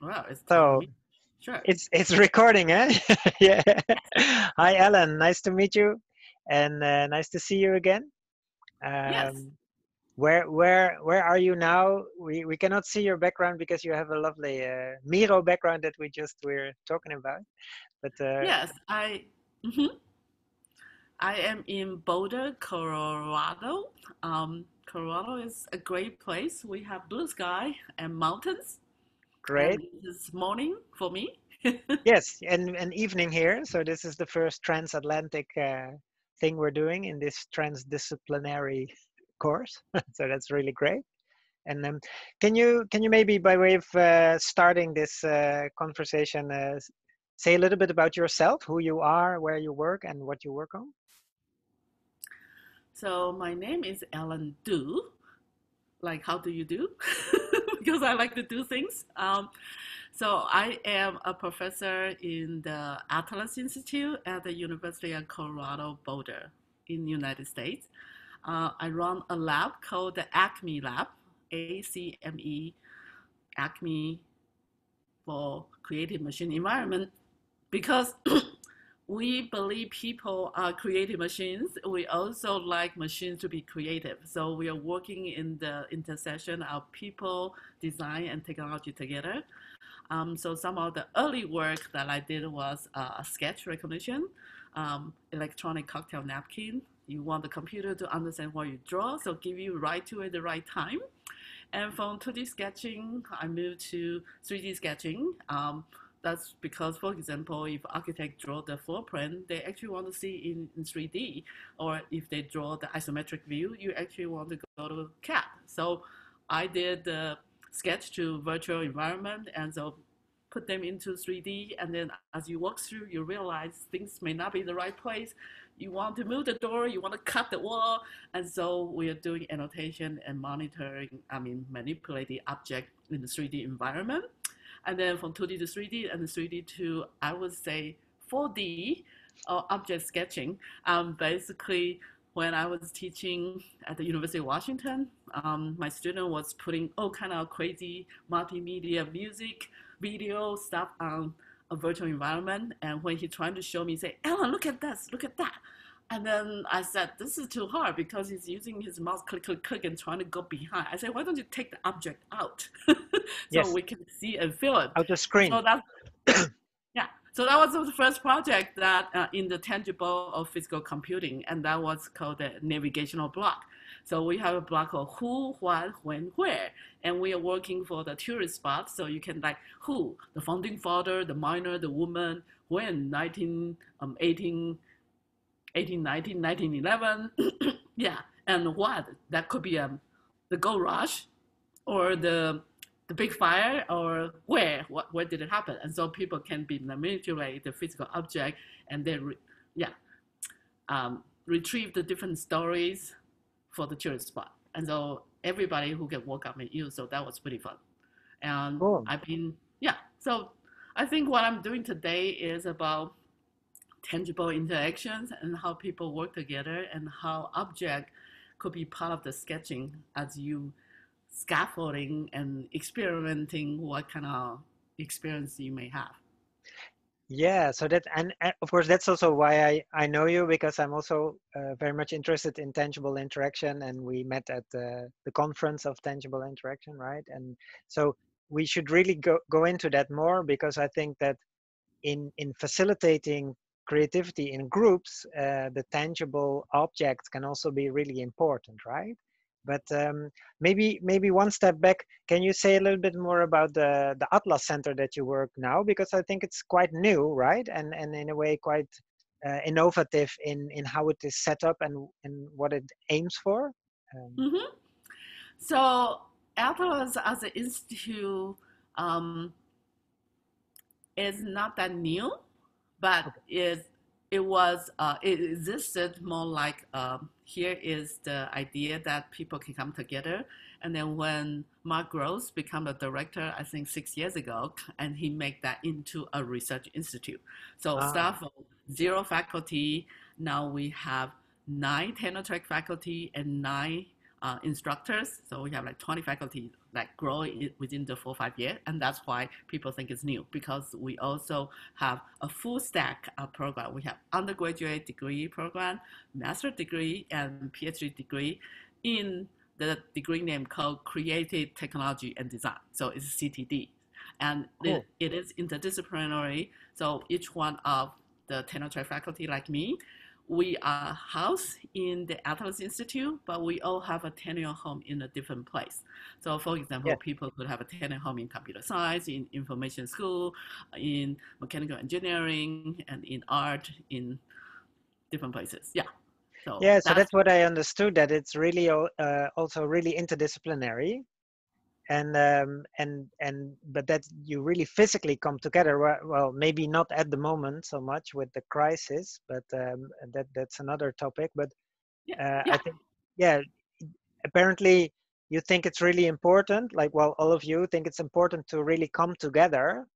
Wow, it's So sure. it's it's recording, eh? yeah. Hi, Ellen. Nice to meet you, and uh, nice to see you again. yes. Um, where where where are you now? We we cannot see your background because you have a lovely uh, Miro background that we just were talking about. But uh, Yes, I mhm. I am in Boulder, Colorado. Um, Colorado is a great place. We have blue sky and mountains, great. this morning for me. Yes, and an evening here. So this is the first transatlantic uh, thing we're doing in this transdisciplinary course. so that's really great. And um, can you can you maybe by way of uh, starting this uh, conversation uh, say a little bit about yourself, who you are, where you work, and what you work on? So my name is Ellen Do. Like, how do you do? Because I like to do things. Um, so I am a professor in the Atlas Institute at the University of Colorado Boulder in the United States. Uh, I run a lab called the Acme Lab, A-C-M-E, Acme for Creative Machine Environment, because we believe people are creative machines. We also like machines to be creative. So we are working in the intersection of people, design, and technology together. Um, so some of the early work that I did was uh, sketch recognition, um, electronic cocktail napkin. You want the computer to understand what you draw, so give you right to it at the right time. And from 2D sketching, I moved to 3D sketching. Um, that's because, for example, if architect draw the floor plan, they actually want to see in, in 3D. Or if they draw the isometric view, you actually want to go to CAD. So I did the sketch to virtual environment and so put them into 3D. And then as you walk through, you realize things may not be the right place. You want to move the door, you want to cut the wall. And so we are doing annotation and monitoring, I mean, manipulate the object in the 3D environment. And then from 2D to 3D and 3D to, I would say, 4D or object sketching. Um, basically, when I was teaching at the University of Washington, um, my student was putting all kind of crazy multimedia music, video stuff on a virtual environment. And when he tried to show me, say, Ellen, look at this, look at that. And then I said, this is too hard because he's using his mouse click, click, click and trying to go behind. I said, why don't you take the object out so Yes, we can see and feel it? out the So screen. that, yeah. So that was the first project that uh, in the tangible of physical computing, and that was called the navigational block. So we have a block of who, what, when, where, and we are working for the tourist spot. So you can like who, the founding father, the miner, the woman, when 19, um, 18, 1819, 1911, yeah, and what? That could be um, the gold rush or the the big fire or where what where did it happen? And so people can be manipulate the physical object and then re, yeah um, retrieve the different stories for the tourist spot. And so everybody who can walk up and use so that was pretty fun. And Cool. i've been yeah so i think what i'm doing today is about tangible interactions and how people work together and how object could be part of the sketching as you scaffolding and experimenting what kind of experience you may have. Yeah, so that and of course that's also why I I know you because I'm also uh, very much interested in tangible interaction, and we met at the the conference of tangible interaction, right? And so we should really go go into that more because I think that in in facilitating creativity in groups, uh, the tangible objects can also be really important, right? But um, maybe maybe one step back, can you say a little bit more about the the Atlas Center that you work now? Because I think it's quite new, right? And and in a way quite uh, innovative in in how it is set up and and what it aims for. Um, hmm So Atlas as an institute um, is not that new, but it it was uh, it existed more like um, here is the idea that people can come together. And then when mark gross became the director i think six years ago and he made that into a research institute. So Ah, staff of zero faculty now we have nine tenure track faculty and nine uh, instructors. So we have like 20 faculty like grow within the four five years, and that's why people think it's new because we also have a full stack uh, program. We have undergraduate degree program, master degree, and PhD degree in the degree name called Creative Technology and Design. So it's CTD, and cool. it, it is interdisciplinary. So each one of the tenure track faculty like me we are housed in the Atlas Institute, but we all have a tenure home in a different place. So, for example, yeah. people could have a tenure home in computer science, in information school, in mechanical engineering, and in art, in different places. Yeah. So yeah, so that's, that's what I understood. That it's really uh, also really interdisciplinary and um, and and but that you really physically come together well maybe not at the moment so much with the crisis but um, that that's another topic but uh, yeah. i think yeah apparently you think it's really important like well all of you think it's important to really come together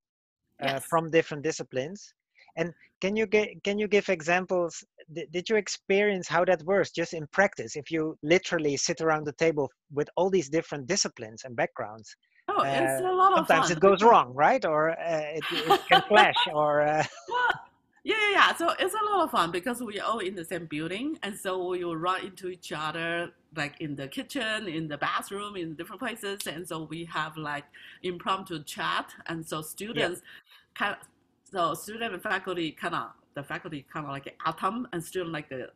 uh, yes. from different disciplines and can you get can you give examples? Did, did you experience how that works just in practice? If you literally sit around the table with all these different disciplines and backgrounds, Oh, it's uh, a lot of sometimes fun. it goes wrong, right? Or uh, it, it, can clash, or uh... yeah, yeah, yeah. So it's a lot of fun because we're all in the same building, and so we will run into each other like in the kitchen, in the bathroom, in different places, and so we have like impromptu chat, and so students yeah. kind of so student and faculty kind of the faculty kind of like an atom and student like the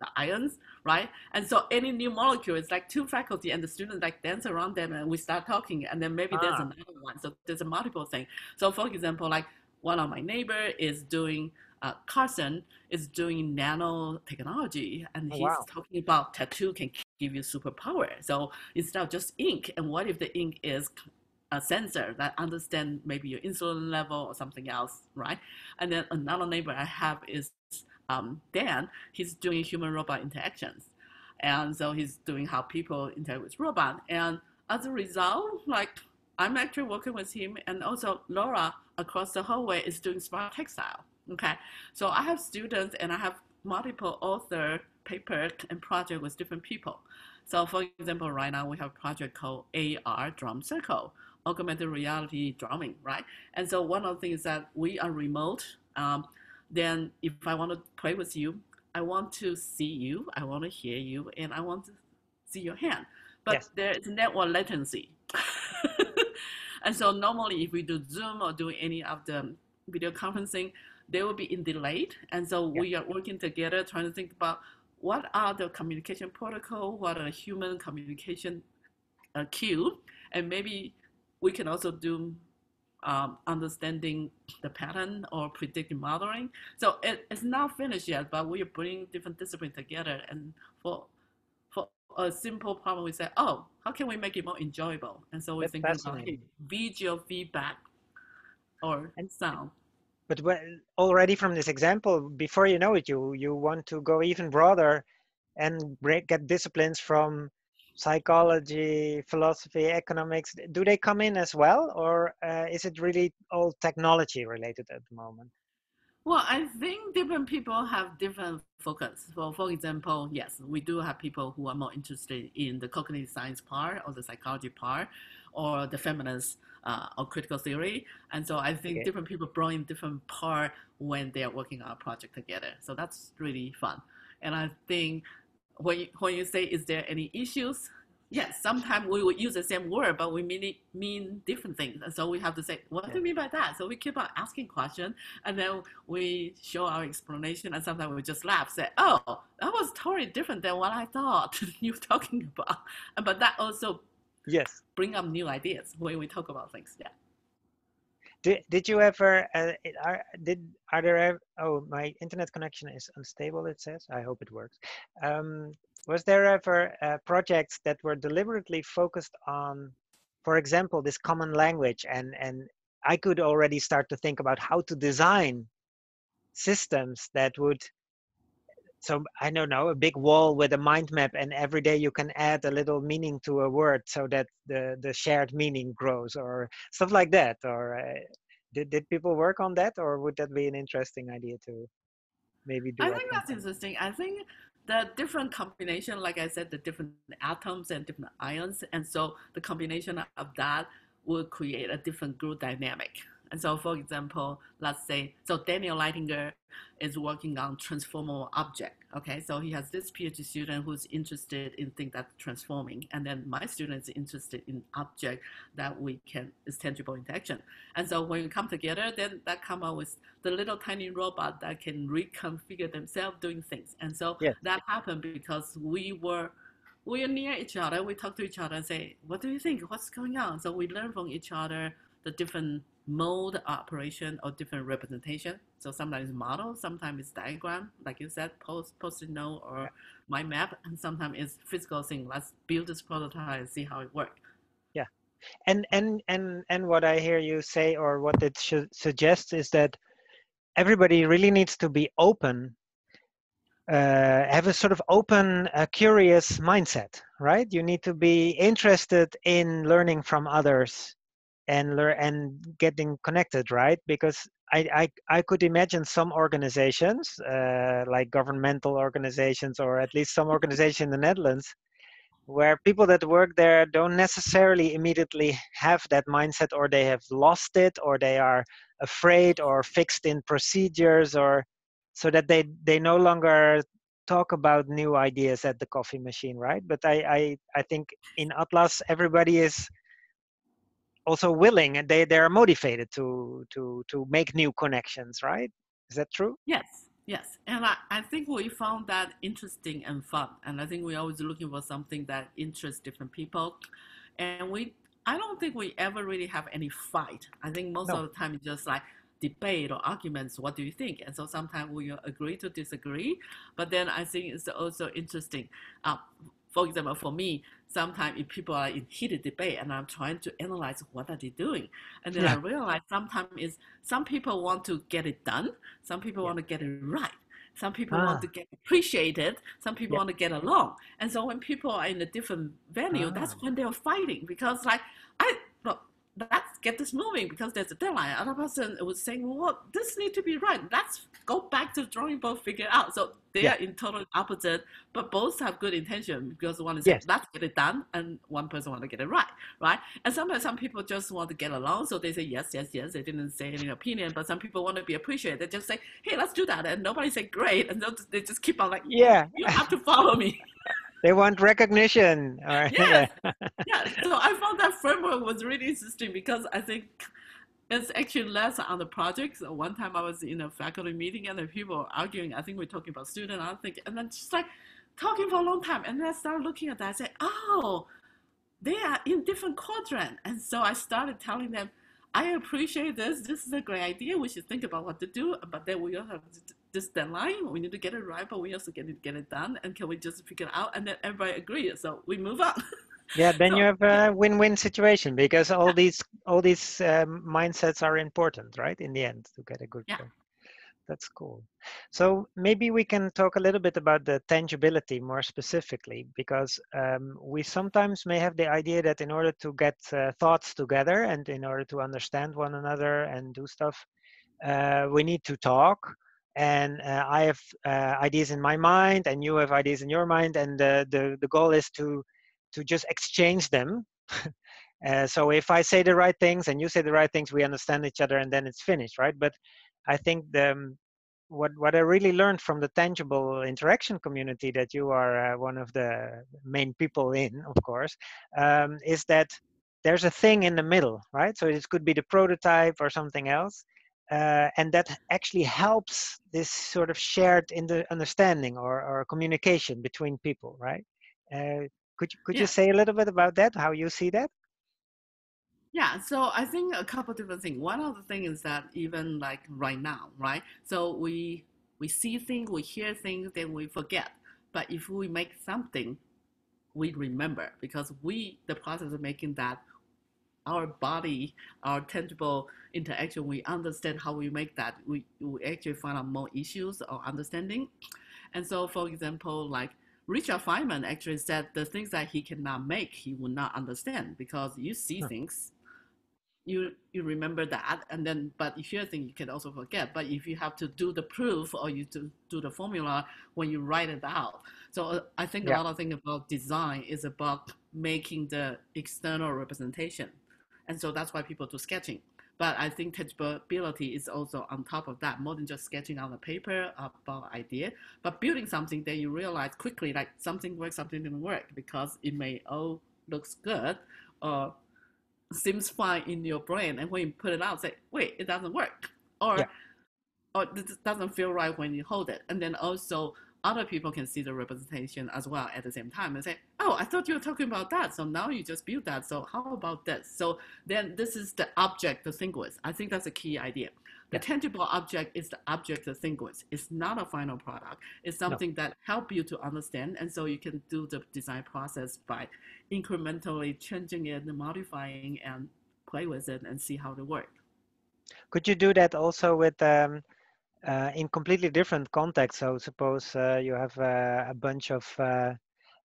the ions, right? And so any new molecule is like two faculty and the students like dance around them and we start talking and then maybe ah. there's another one. So there's a multiple thing. So for example, like one of my neighbor is doing uh, Carson is doing nanotechnology and oh, he's wow. talking about tattoo can give you superpower. So instead of just ink, and what if the ink is a sensor that understand maybe your insulin level or something else, right? And then another neighbor I have is um, Dan. He's doing human robot interactions, and so he's doing how people interact with robot. And as a result, like I'm actually working with him, and also Laura across the hallway is doing smart textile. Okay, so I have students and I have multiple author paper and project with different people. So for example, right now we have a project called AR Drum Circle, augmented reality drumming, right? And so one of the things that we are remote, um, then if I want to play with you, I want to see you, I want to hear you, and I want to see your hand. But yes. there is network latency. and so normally if we do Zoom or do any of the video conferencing, they will be in delayed. And so yeah. we are working together trying to think about what are the communication protocol, what are human communication uh, cue, and maybe we can also do um, understanding the pattern or predictive modeling. So it, it's not finished yet, but we are bringing different disciplines together. And for for a simple problem, we say, oh, how can we make it more enjoyable? And so we think about hey, visual feedback or and, sound. But when, already from this example, before you know it, you you want to go even broader and break, get disciplines from psychology, philosophy, economics, do they come in as well, or uh, is it really all technology related at the moment? Well, I think different people have different focus. For for example, yes, we do have people who are more interested in the cognitive science part or the psychology part, or the feminist uh, or critical theory. And so I think okay. different people bring in different part when they are working on a project together. So that's really fun. And I think when you, when you say, is there any issues? Yes, sometimes we will use the same word, but we mean mean different things. And so we have to say, what do you mean by that? So we keep on asking questions, and then we show our explanation, and sometimes we just laugh, say, oh, that was totally different than what I thought you were talking about. But that also yes bring up new ideas when we talk about things. Yeah. Did, did you ever uh, are did are there ever, oh my internet connection is unstable it says. I hope it works. Um, was there ever uh, projects that were deliberately focused on for example this common language and and i could already start to think about how to design systems that would so i don't know a big wall with a mind map and every day you can add a little meaning to a word so that the the shared meaning grows or stuff like that or uh, did, did people work on that or would that be an interesting idea to maybe do i think that's interesting i think the different combination, like I said, the different atoms and different ions, and so the combination of that will create a different group dynamic. And so, for example, let's say, so Daniel Leithinger is working on transformable object. Okay, so he has this PhD student who's interested in things that's transforming, and then my student is interested in object that we can is tangible interaction. And so when we come together, then that come out with the little tiny robot that can reconfigure themselves doing things. And so yes. that happened because we were we are near each other. We talk to each other and say, "What do you think? What's going on?" So we learn from each other the different mode operation or different representation. So sometimes model, sometimes it's diagram, like you said, post post-it note or mind map, and sometimes it's physical thing. Let's build this prototype and see how it works. Yeah, and and and and what I hear you say, or what it should suggest, is that everybody really needs to be open. Uh, have a sort of open, uh, curious mindset, right? You need to be interested in learning from others and learn and getting connected right? Because I, I i could imagine some organizations uh, like governmental organizations or at least some organization in the netherlands where people that work there don't necessarily immediately have that mindset or they have lost it or they are afraid or fixed in procedures or so that they they no longer talk about new ideas at the coffee machine right? But i i, I think in atlas everybody is also willing and they they're motivated to to to make new connections right? Is that true? Yes yes. And I, I think we found that interesting and fun and i think we're always looking for something that interests different people. And we i don't think we ever really have any fight. I think most no. of the time it's just like debate or arguments what do you think? And so sometimes we agree to disagree but then i think it's also interesting. Uh, for example, for me, sometimes if people are in heated debate and I'm trying to analyze what are they doing, and then yeah. I realize sometimes is some people want to get it done, some people yeah. want to get it right. Some people ah. want to get appreciated. Some people yeah. want to get along. And so when people are in a different venue, ah. that's when they're fighting because like I let's get this moving because there's a deadline. Other person was saying, well, this need to be right. Let's go back to the drawing board, figure out. So they yeah. are in total opposite, but both have good intention because one is yes. let's get it done, and one person want to get it right, right? And sometimes some people just want to get along, so they say yes, yes, yes. They didn't say any opinion, but some people want to be appreciated. They just say, hey, let's do that, and nobody say great, and they just keep on like, yeah, you have to follow me. they want recognition. All right. Yeah. yeah. So I found that framework was really interesting because I think it's actually less on the projects. One time I was in a faculty meeting and the people were arguing. I think we're talking about student. I think, and then just like talking for a long time. And then I started looking at that. I said, oh, they are in different quadrant. And so I started telling them, I appreciate this. This is a great idea. We should think about what to do. But then we all have this deadline. We need to get it right, but we also get to get it done. And can we just figure it out? And then everybody agrees. So we move on. yeah, then so, you have a win-win situation because all these all these um, mindsets are important, right? In the end, to get a good. Yeah. That's cool. So maybe we can talk a little bit about the tangibility more specifically, because um, we sometimes may have the idea that in order to get uh, thoughts together and in order to understand one another and do stuff, uh, we need to talk and uh, I have uh, ideas in my mind, and you have ideas in your mind, and the the goal is to to just exchange them. Uh, so if I say the right things and you say the right things, we understand each other, and then it's finished, right? But I think the um, what what I really learned from the tangible interaction community that you are uh, one of the main people in, of course, um, is that there's a thing in the middle, right? So it could be the prototype or something else, uh, and that actually helps this sort of shared in the understanding or, or communication between people right? Uh, could could yeah. you say a little bit about that how you see that? Yeah so i think a couple different things. One of the things is that even like right now right? So we we see things we hear things then we forget. But if we make something we remember because we the process of making that our body, our tangible interaction, we understand how we make that. We, we actually find out more issues or understanding. And so, for example, like Richard Feynman actually said the things that he cannot make, he will not understand because you see huh. things, you you remember that and then but if you think you can also forget but if you have to do the proof or you do, do the formula when you write it out so uh, i think yeah. a lot of thing about design is about making the external representation and so that's why people do sketching. But i think tangibility is also on top of that more than just sketching on the paper about idea but building something that you realize quickly like something works something didn't work because it may all looks good or seems fine in your brain, and when you put it out, say, wait, it doesn't work, or yeah. or it doesn't feel right when you hold it, and then also other people can see the representation as well at the same time and say, oh, I thought you were talking about that. So now you just built that. So how about this? So then this is the object to think with. I think that's a key idea. The tangible object is the object to think with. It's not a final product. It's something no. that help you to understand. And so you can do the design process by incrementally changing it and modifying and play with it and see how it works. Could you do that also with um, uh, in completely different context? So suppose uh, you have uh, a bunch of uh,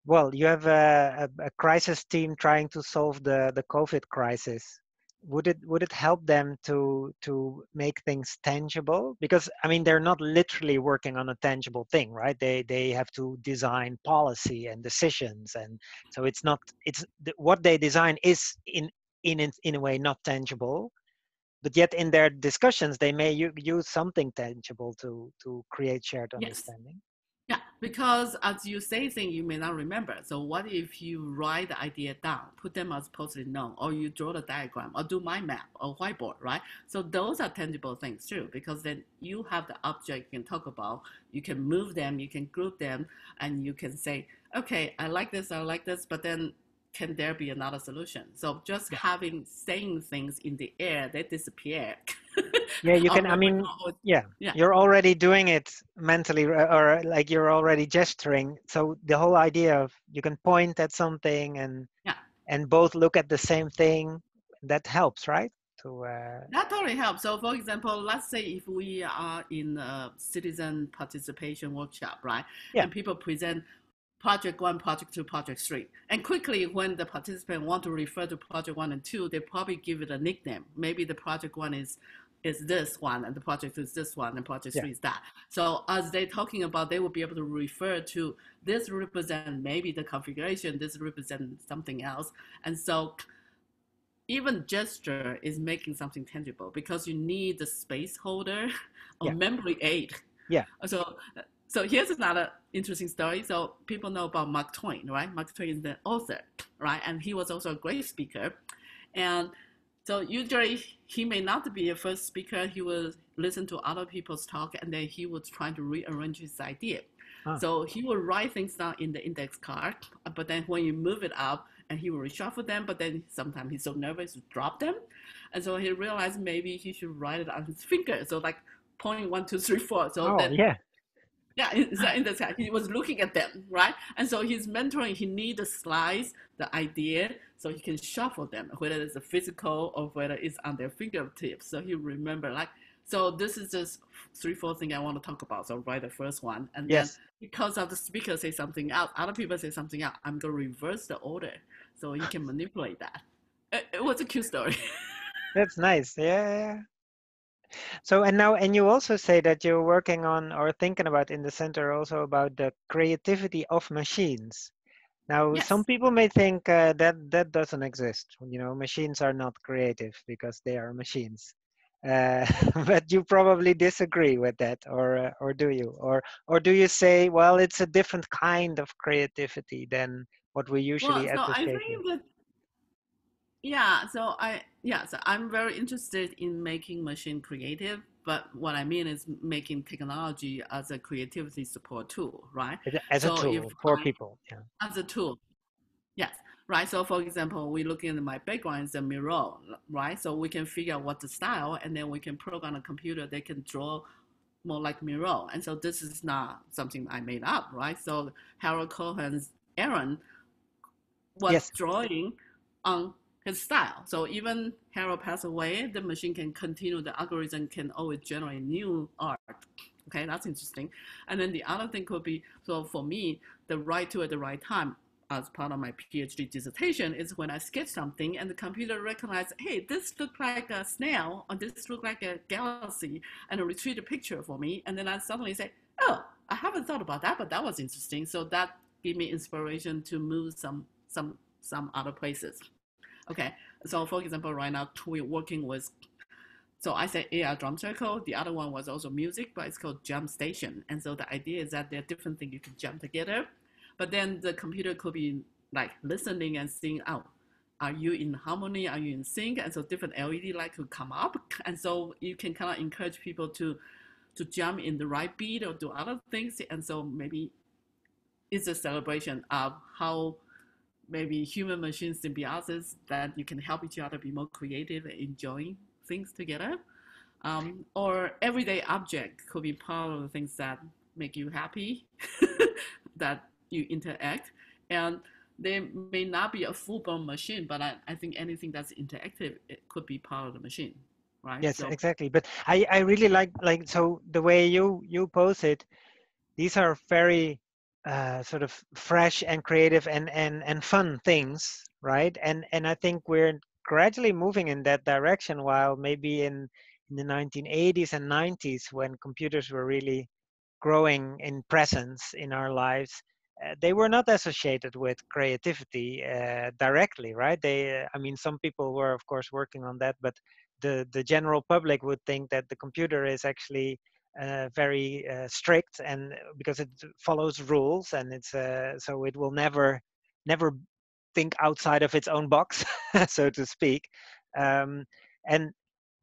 well, you have a, a, a, crisis team trying to solve the, the COVID crisis. Would it would it help them to to make things tangible? Because i mean they're not literally working on a tangible thing right? They they have to design policy and decisions and so it's not it's what they design is in in in a way not tangible but yet in their discussions they may use something tangible to to create shared understanding yes. Yeah, because as you say things, you may not remember. So what if you write the idea down, put them as post-it note, or you draw the diagram, or do mind map, or whiteboard, right? So those are tangible things too, because then you have the object you can talk about. You can move them, you can group them, and you can say, okay, I like this, I like this, but then can there be another solution? So just yeah. having saying things in the air, they disappear. yeah, you can. I mean, yeah, yeah, you're already doing it mentally, or like you're already gesturing. So the whole idea of you can point at something and yeah. and both look at the same thing, that helps, right? To, uh... That totally helps. So, for example, let's say if we are in a citizen participation workshop, right? Yeah. And people present project one, project two, project three. And quickly, when the participant want to refer to project one and two, they probably give it a nickname. Maybe the project one is is this one, and the project two is this one, and project yeah. three is that. So as they're talking about, they will be able to refer to this represent maybe the configuration, this represent something else. And so even gesture is making something tangible because you need the space holder or yeah. memory aid. Yeah. So so here's another interesting story. So people know about Mark Twain, right? Mark Twain is the author, right? And he was also a great speaker. And so usually he may not be a first speaker. He will listen to other people's talk and then he was trying to rearrange his idea. So he will write things down in the index card, but then when you move it up, and he will reshuffle them, but then sometimes he's so nervous to drop them. And so he realized maybe he should write it on his finger. So like point one, two, three, four. So oh, then yeah. Yeah, in the sky. He was looking at them, right? And so he's mentoring, he need the slides, the idea, so he can shuffle them, whether it's a physical or whether it's on their fingertips. So he remember like, so this is just three, four things I want to talk about. So write the first one. And yes. then because of the speaker say something else, other people say something else, I'm going to reverse the order. So you can manipulate that. It, it was a cute story. That's nice. Yeah. So and now and you also say that you're working on or thinking about in the center also about the creativity of machines. Now yes. some people may think uh, that that doesn't exist. You know, machines are not creative because they are machines. Uh, but you probably disagree with that, or uh, or do you, or or do you say, well, it's a different kind of creativity than what we usually well, so associate? I think that yeah, so I yeah, so I'm very interested in making machine creative, but what I mean is making technology as a creativity support tool, right? As a tool for I, people, yeah. As a tool, yes, right. So for example, we look in my background is a mural, right? So we can figure out what the style, and then we can program a computer. They can draw more like mural, and so this is not something I made up, right? So Harold Cohen's Aaron was yes. drawing on his style. So even Harold passed away, the machine can continue, the algorithm can always generate new art. Okay, that's interesting. And then the other thing could be, so for me, the right tool at the right time. as part of my PhD dissertation is when I sketch something and the computer recognizes, hey, this looks like a snail or this looks like a galaxy and retrieve a picture for me. And then I suddenly say, oh, I haven't thought about that, but that was interesting. So that gave me inspiration to move some some some other places. Okay, so for example, right now we're working with so I said AR drum circle. The other one was also music, but it's called jam station. And so the idea is that there are different things you can jam together. But then the computer could be like listening and seeing, oh, are you in harmony? Are you in sync? And so different LED light could come up. And so you can kind of encourage people to to jump in the right beat or do other things. And so maybe it's a celebration of how maybe human machine symbiosis that you can help each other be more creative and enjoying things together. Um, or everyday object could be part of the things that make you happy, that you interact. And they may not be a full-blown machine, but I, I think anything that's interactive, it could be part of the machine, right? Yes, so, exactly. But I, I really like, like, so the way you, you pose it, these are very uh, sort of fresh and creative and, and, and fun things, right? And, and I think we're gradually moving in that direction while maybe in, in the 1980s and 90s when computers were really growing in presence in our lives uh, they were not associated with creativity uh, directly right they uh, i mean some people were of course working on that but the the general public would think that the computer is actually uh, very uh, strict and because it follows rules and it's uh, so it will never never think outside of its own box, so to speak. Um, and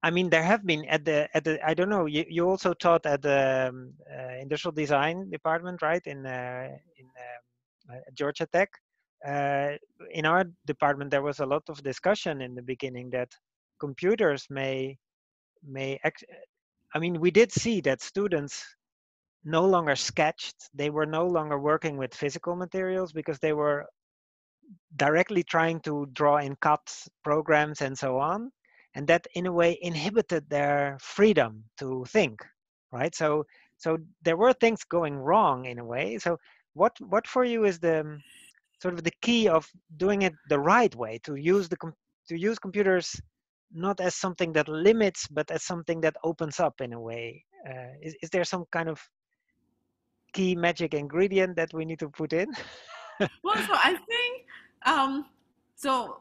I mean, there have been at the at the I don't know. You, you also taught at the um, uh, industrial design department, right? In uh, in um, uh, Georgia Tech. Uh, in our department, there was a lot of discussion in the beginning that computers may may. I mean, we did see that students no longer sketched. They were no longer working with physical materials because they were directly trying to draw in CAD programs and so on and that in a way inhibited their freedom to think right so so there were things going wrong in a way so what what for you is the um, sort of the key of doing it the right way to use the to use computers not as something that limits but as something that opens up in a way uh, is, is there some kind of key magic ingredient that we need to put in well so i think um, so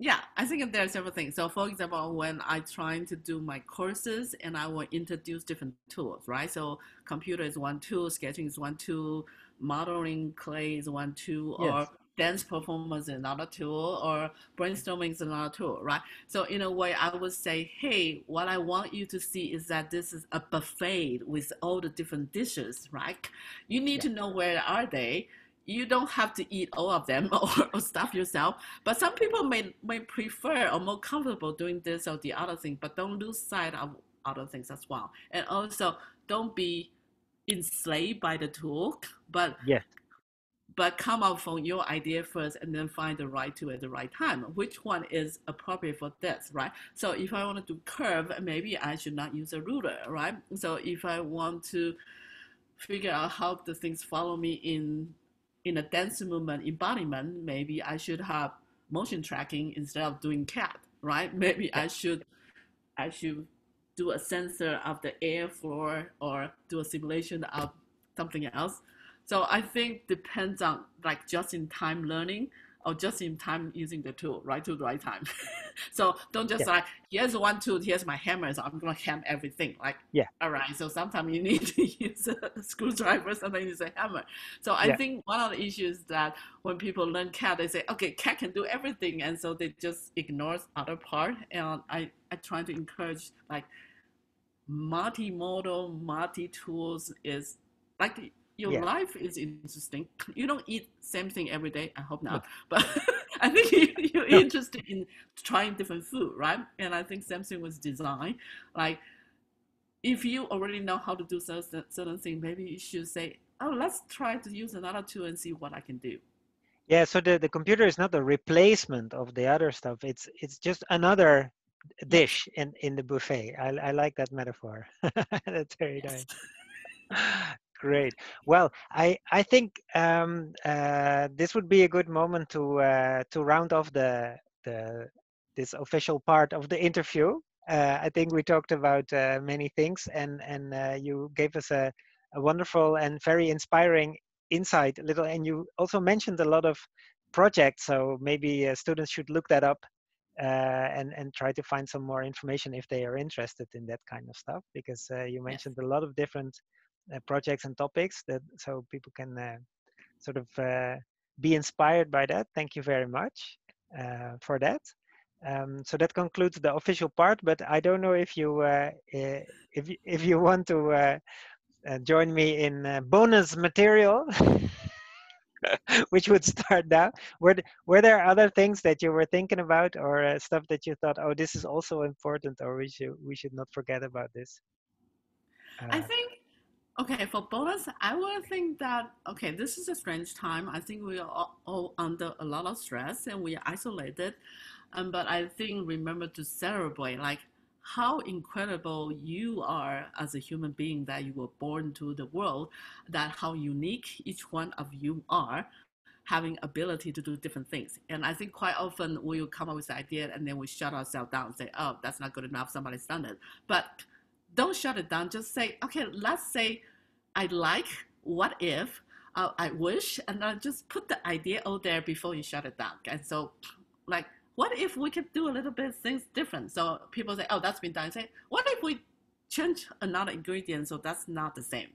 yeah, I think there are several things. So for example, when I trying to do my courses and I will introduce different tools, right? So computer is one tool, sketching is one tool, modeling clay is one tool, yes. or dance performance is another tool, or brainstorming is another tool, right? So in a way, I would say, hey, what I want you to see is that this is a buffet with all the different dishes, right? You need yeah. to know where are they you don't have to eat all of them or, or stuff yourself. But some people may may prefer or more comfortable doing this or the other thing, but don't lose sight of other things as well. And also don't be enslaved by the tool, but yeah. But come up from your idea first and then find the right tool at the right time. Which one is appropriate for this, right? So if I want to do curve, maybe I should not use a ruler, right? So if I want to figure out how the things follow me in in a dance movement embodiment, maybe I should have motion tracking instead of doing CAD, right? Maybe I should, I should do a sensor of the air floor or do a simulation of something else. So I think depends on like just in time learning or just in time using the tool, right tool, right time. so don't just yeah. like, here's one tool, here's my hammer, so I'm gonna ham everything. Like, yeah, all right. So sometimes you need to use a screwdriver, sometimes you use a hammer. So I yeah. think one of the issues that when people learn CAD, they say, okay, CAD can do everything, and so they just ignore other part. And I I try to encourage like multi-modal, multi-tools is like your yeah. life is interesting. You don't eat same thing every day. I hope not. No. But I think you, are no. interested in trying different food, right? And I think same thing with design. Like, if you already know how to do certain, certain thing, maybe you should say, oh, let's try to use another tool and see what I can do. Yeah, so the, the computer is not a replacement of the other stuff. It's it's just another dish in, in the buffet. I, I like that metaphor. That's very nice. Great. Well, I I think um, uh, this would be a good moment to uh, to round off the the this official part of the interview. Uh, I think we talked about uh, many things, and and uh, you gave us a, a wonderful and very inspiring insight. Little, and you also mentioned a lot of projects. So maybe uh, students should look that up and and try to find some more information if they are interested in that kind of stuff. Because you mentioned yes. a lot of different uh, projects and topics that so people can uh, sort of uh, be inspired by that. Thank you very much for that. Um, so that concludes the official part. But I don't know if you if if you want to uh, join me in uh, bonus material, which would start now. Were were there other things that you were thinking about, or uh, stuff that you thought, oh, this is also important, or we should we should not forget about this? I think Okay, for bonus, I would think that, okay, this is a strange time. I think we are all, all under a lot of stress and we are isolated. Um, but I think remember to celebrate like how incredible you are as a human being that you were born to the world, that how unique each one of you are having ability to do different things. And I think quite often we will come up with the idea and then we shut ourselves down and say, oh, that's not good enough. Somebody's done it. But don't shut it down. Just say, okay, let's say I like, what if, uh, I wish, and then just put the idea out there before you shut it down. And so, like, what if we could do a little bit things different? So people say, oh, that's been done. I say, what if we change another ingredient so that's not the same?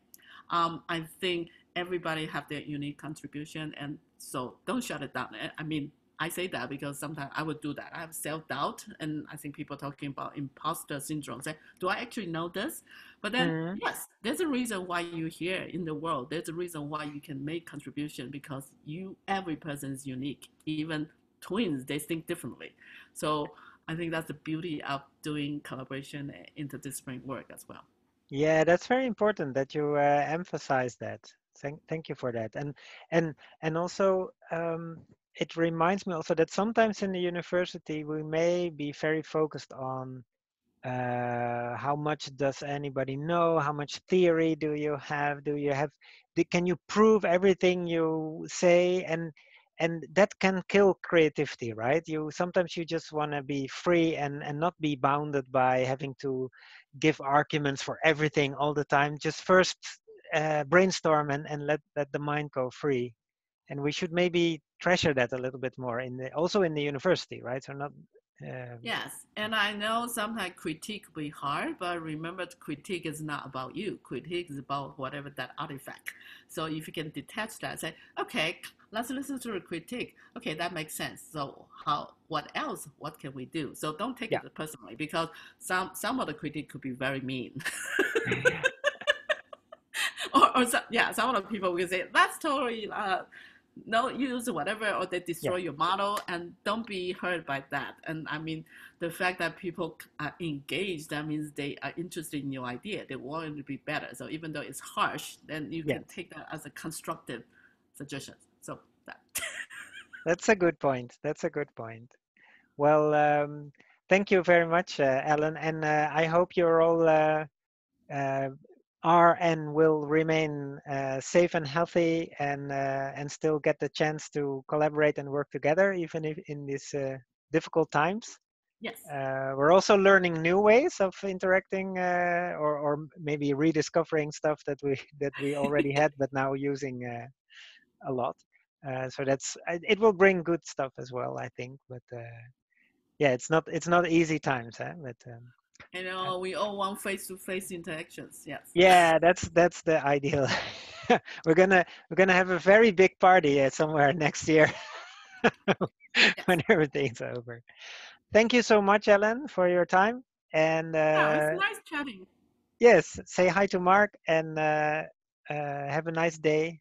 Um, I think everybody have their unique contribution, and so don't shut it down. I mean, I say that because sometimes I would do that. I have self doubt, and I think people talking about imposter syndrome. Say, do I actually know this? But then, mm. yes, there's a reason why you're here in the world. There's a reason why you can make contribution because you, every person is unique. Even twins, they think differently. So I think that's the beauty of doing collaboration and interdisciplinary work as well. Yeah, that's very important that you uh, emphasize that. Thank, thank you for that. And and and also um, it reminds me also that sometimes in the university we may be very focused on uh, how much does anybody know? How much theory do you have? Do you have can you prove everything you say? And and that can kill creativity right? You sometimes you just want to be free and and not be bounded by having to give arguments for everything all the time. Just first uh, brainstorm and, and let let the mind go free and we should maybe treasure that a little bit more in the also in the university right? So not um, yes and i know sometimes critique will be hard but remember critique is not about you. Critique is about whatever that artifact. So if you can detach that say okay let's listen to a critique. Okay that makes sense. So how what else what can we do? So don't take yeah. it personally because some some of the critique could be very mean. Or, or yeah some of the people will say that's totally uh, no use whatever or they destroy yeah. your model and don't be hurt by that. And i mean the fact that people are engaged that means they are interested in your idea. They want it to be better. So even though it's harsh then you yeah. can take that as a constructive suggestion. So that. That's a good point. That's a good point. Well um, thank you very much uh, ellen and uh, i hope you're all uh, uh are and will remain uh, safe and healthy and uh, and still get the chance to collaborate and work together even if in these uh, difficult times yes uh, we're also learning new ways of interacting uh, or or maybe rediscovering stuff that we that we already had but now using uh, a lot so that's it will bring good stuff as well i think but yeah it's not it's not easy times huh? but um, you know, we all want face-to-face interactions. Yes. Yeah, that's that's the ideal. we're gonna we're gonna have a very big party uh, somewhere next year when everything's over. Thank you so much, Ellen, for your time. And uh, yeah, it's nice chatting. Yes, say hi to Mark and uh, uh, have a nice day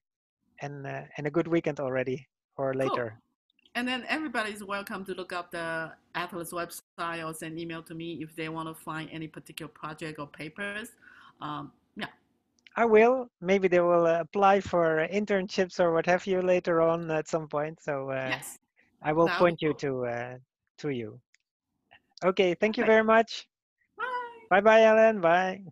and uh, and a good weekend already or later. Cool. And then everybody is welcome to look up the Atlas website or send email to me if they want to find any particular project or papers. Um, yeah. I will. Maybe they will apply for internships or what have you later on at some point. So uh, yes. I will point you cool. to uh, to you. Okay. Thank you very much. Bye. Bye bye, Ellen. Bye.